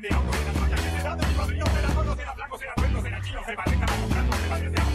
Vendíamos, eran vallas, eran de mi padrino, eran monos, eran blancos, eran buenos, eran chinos, se valen, estaban comprando, se valen,